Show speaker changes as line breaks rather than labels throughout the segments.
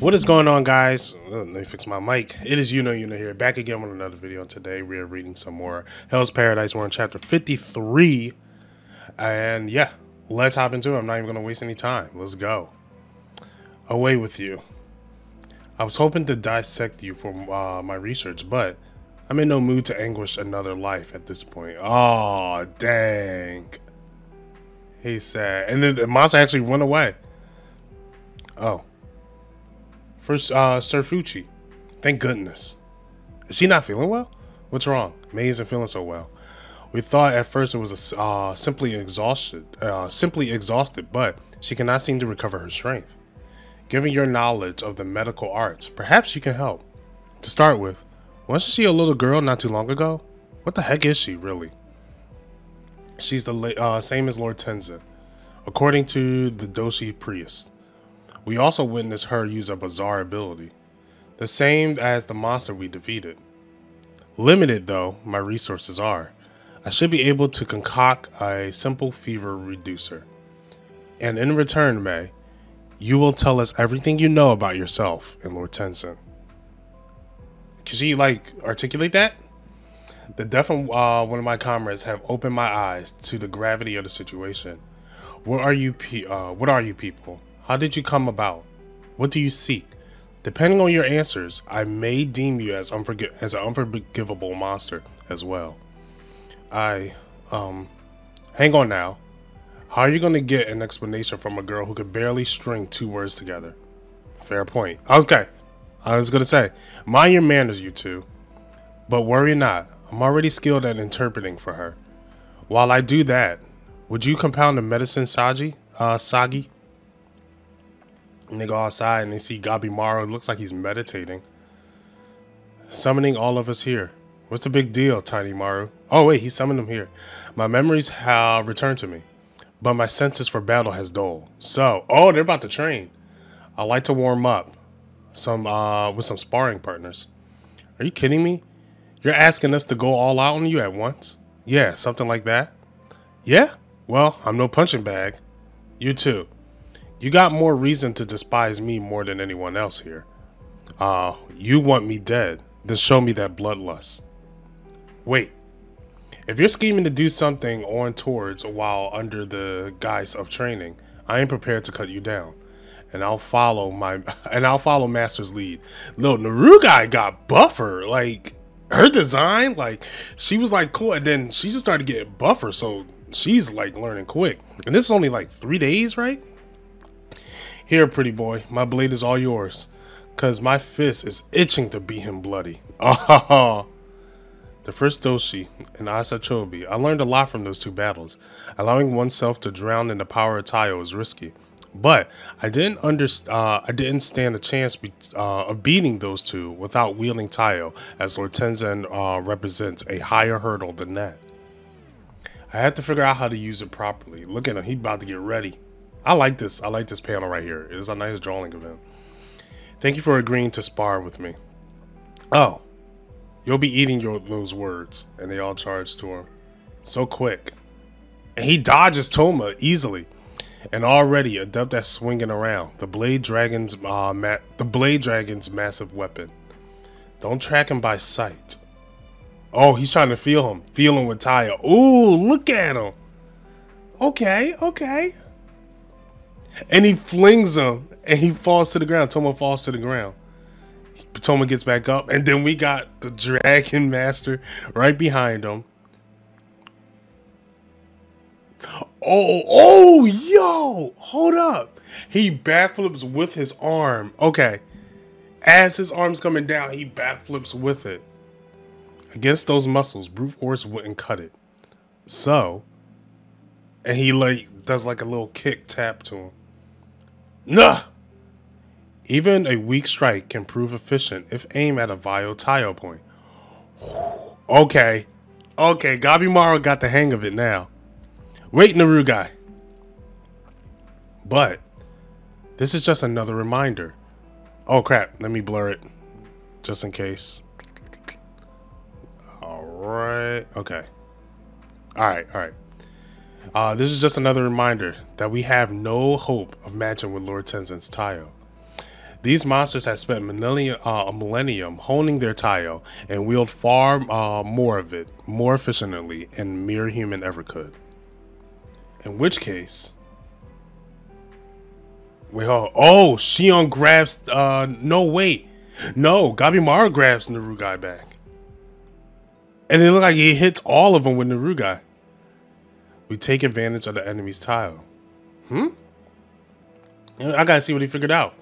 What is going on, guys? Uh, let me fix my mic. It is you know you know here, back again with another video. Today we are reading some more Hell's Paradise. We're in chapter 53, and yeah, let's hop into it. I'm not even gonna waste any time. Let's go. Away with you. I was hoping to dissect you for uh, my research, but I'm in no mood to anguish another life at this point. Oh, dang. He said. And then the monster actually went away. Oh. First, uh, Sir Fuchi. Thank goodness. Is she not feeling well? What's wrong? May isn't feeling so well. We thought at first it was a, uh, simply exhausted, uh, simply exhausted, but she cannot seem to recover her strength. Given your knowledge of the medical arts, perhaps you can help. To start with, wasn't she a little girl not too long ago? What the heck is she, really? She's the uh, same as Lord Tensen, according to the Doshi priest. We also witnessed her use a bizarre ability, the same as the monster we defeated. Limited though my resources are, I should be able to concoct a simple fever reducer. And in return, May, you will tell us everything you know about yourself and Lord Tensen. Can she like articulate that? The death of uh, one of my comrades have opened my eyes to the gravity of the situation. What are you? Uh, what are you people? How did you come about? What do you seek? Depending on your answers, I may deem you as, unforg- as an unforgivable monster as well. I, um, hang on now. How are you going to get an explanation from a girl who could barely string two words together? Fair point. Okay. I was going to say, mind your manners, you two. But worry not, I'm already skilled at interpreting for her. While I do that, would you compound the medicine Saji? Uh, Sagi? And they go outside and they see Gabimaru. It looks like he's meditating. Summoning all of us here. What's the big deal, Tiny Maru? Oh, wait, he summoned them here. My memories have returned to me, but my senses for battle has dulled. So, oh, they're about to train. I like to warm up some uh, with some sparring partners. Are you kidding me? You're asking us to go all out on you at once? Yeah, something like that. Yeah? Well, I'm no punching bag. You too. You got more reason to despise me more than anyone else here. Uh, you want me dead, then show me that bloodlust. Wait. If you're scheming to do something on towards while under the guise of training, I am prepared to cut you down. And I'll follow my and I'll follow Master's lead. Little Naru guy got buffer. Like her design, like she was like cool, and then she just started getting buffer, so she's like learning quick. And this is only like three days, right? Here, pretty boy, my blade is all yours, cause my fist is itching to beat him bloody. Oh, the first Doshi and Aza Chobe, I learned a lot from those two battles. Allowing oneself to drown in the power of Taiyo is risky, but I didn't. Uh, I didn't stand a chance be- uh, of beating those two without wielding Taiyo, as Lord Tensen uh, represents a higher hurdle than that. I had to figure out how to use it properly. Look at him; he about to get ready. I like this. I like this panel right here. It is a nice drawing of him. Thank you for agreeing to spar with me. Oh, you'll be eating your those words, and they all charge to him so quick, and he dodges Toma easily, and already adept at swinging around the blade dragon's uh, the blade dragon's massive weapon. Don't track him by sight. Oh, he's trying to feel him, feeling with Taiyo. Ooh, look at him. Okay, okay and he flings him and he falls to the ground. Toma falls to the ground. Toma gets back up, and then we got the Dragon Master right behind him. Oh, oh, yo, hold up. He backflips with his arm. Okay. As his arm's coming down, he backflips with it. Against those muscles, brute force wouldn't cut it. So, and he like does like a little kick tap to him. Nah! Even a weak strike can prove efficient if aimed at a vile Taiyo point. Okay. Okay, Gabimaru got the hang of it now. Wait, Naru guy. But this is just another reminder. Oh crap, let me blur it. Just in case. Alright. Okay. Alright, alright. Uh, this is just another reminder that we have no hope of matching with Lord Tensen's Taiyo. These monsters have spent millennium, uh, a millennium honing their Tayo and wield far uh, more of it, more efficiently than mere human ever could. In which case, wait, oh, oh Shion grabs, uh, no, wait, no, Gabimaru grabs Narugai back. And it looked like he hits all of them with Narugai. We take advantage of the enemy's tile. Hmm? I gotta see what he figured out.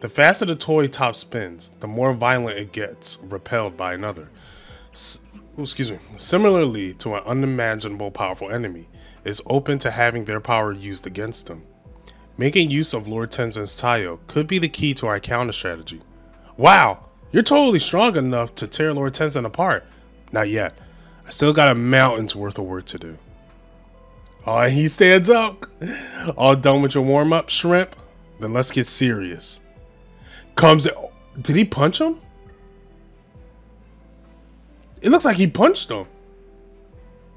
The faster the toy top spins, the more violent it gets, repelled by another. S excuse me. Similarly to an unimaginable powerful enemy, is open to having their power used against them. Making use of Lord Tensen's Tayo could be the key to our counter strategy. Wow, you're totally strong enough to tear Lord Tensen apart. Not yet. I still got a mountain's worth of work to do. Oh, he stands up. All done with your warm up, shrimp? Then let's get serious. Comes. Did he punch him? It looks like he punched him.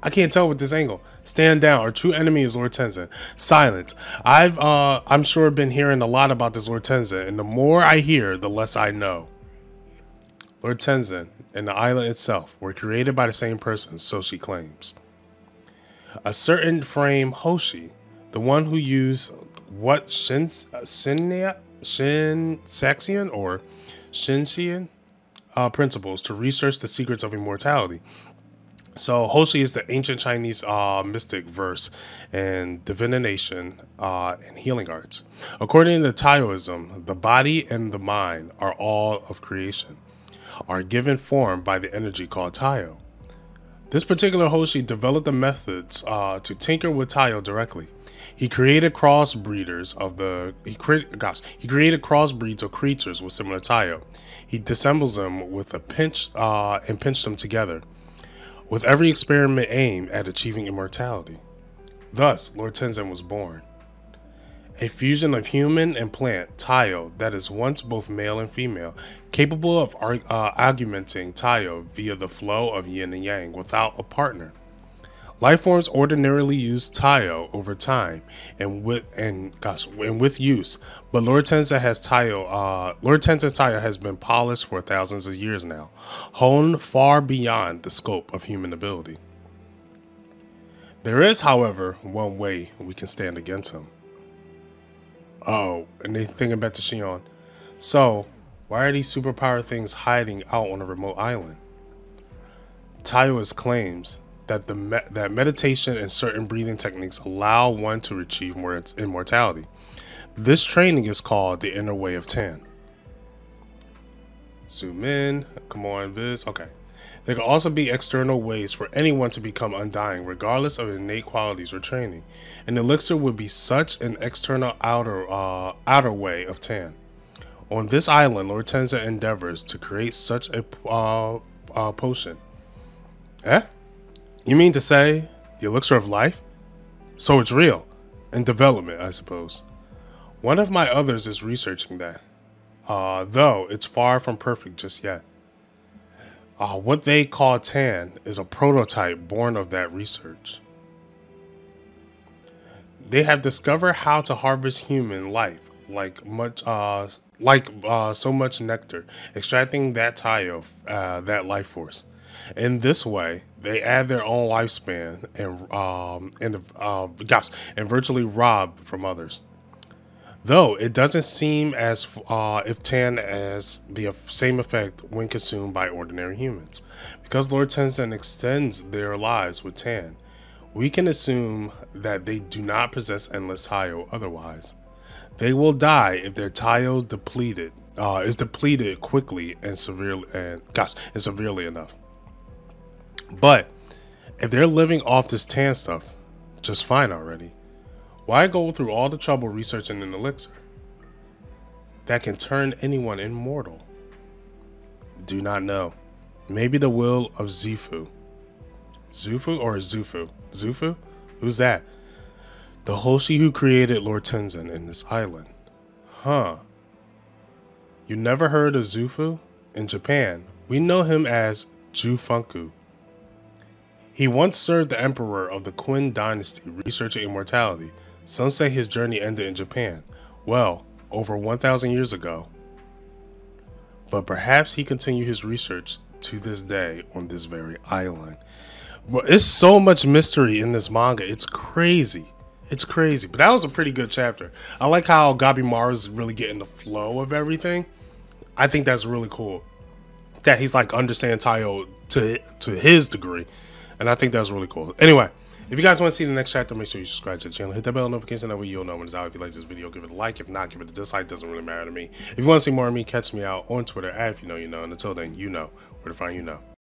I can't tell with this angle. Stand down. Our true enemy is Lord Tensen. Silence. I've, uh, I'm sure been hearing a lot about this Lord Tensen, and the more I hear, the less I know. Lord Tensen and the island itself were created by the same person, so she claims. A certain frame Hoshi, the one who used what Shin Shin Saxion or Shinshian uh, principles to research the secrets of immortality. So Hoshi is the ancient Chinese uh, mystic verse and divination uh, and healing arts. According to Taoism, the body and the mind are all of creation, are given form by the energy called Tayo. This particular Hoshi developed the methods uh, to tinker with Tayo directly. He created crossbreeders of the he created gosh he created crossbreeds of creatures with similar Tayo. He dissembles them with a pinch uh, and pinched them together, with every experiment aimed at achieving immortality. Thus, Lord Tensen was born. A fusion of human and plant, Tayo, that is once both male and female, capable of uh, augmenting Tayo via the flow of yin and yang without a partner. Life forms ordinarily use Tayo over time and with and gosh and with use, but Lord Tensen has Tayo. Uh, Lord Tensen's Tayo has been polished for thousands of years now, honed far beyond the scope of human ability. There is, however, one way we can stand against him. Oh, and they thinking back to Shion. So, why are these superpower things hiding out on a remote island? Taoist claims that the me that meditation and certain breathing techniques allow one to achieve more immortality. This training is called the inner way of Ten. Zoom in. Come on, Viz. Okay. There can also be external ways for anyone to become undying, regardless of innate qualities or training. An elixir would be such an external outer uh, outer way of Tan. On this island, Lord Tensen endeavors to create such a uh, uh, potion. Eh? You mean to say the elixir of life? So it's real. In development, I suppose. One of my others is researching that. Uh, though it's far from perfect just yet. Uh, what they call TAN is a prototype born of that research. They have discovered how to harvest human life, like much, uh, like uh, so much nectar, extracting that tayo, uh, that life force. In this way, they add their own lifespan and um, and uh, gosh, and virtually rob from others. Though it doesn't seem as uh, if tan as the same effect when consumed by ordinary humans. Because Lord Tensen extends their lives with tan, we can assume that they do not possess endless Tayo otherwise. They will die if their Tayo depleted uh, is depleted quickly and severely and gosh and severely enough. But if they're living off this tan stuff, just fine already. Why go through all the trouble researching an elixir that can turn anyone immortal? Do not know. Maybe the will of Zifu. Zufu or Zufu? Zufu? Who's that? The Hoshi who created Lord Tensen in this island. Huh. You never heard of Zufu? In Japan, we know him as Jufunku. He once served the emperor of the Qin dynasty researching immortality some say his journey ended in Japan. Well, over 1,000 years ago, but perhaps he continued his research to this day on this very island. But it's so much mystery in this manga. It's crazy. It's crazy. But that was a pretty good chapter. I like how Gabimaru is really getting the flow of everything. I think that's really cool. That he's like understand Taiyo to to his degree. And I think that's really cool. Anyway, if you guys want to see the next chapter, make sure you subscribe to the channel. Hit that bell notification that way you'll know when it's out. If you like this video, give it a like. If not, give it a dislike. Doesn't really matter to me. If you want to see more of me, catch me out on Twitter at if you know you know. And until then, you know where to find you know.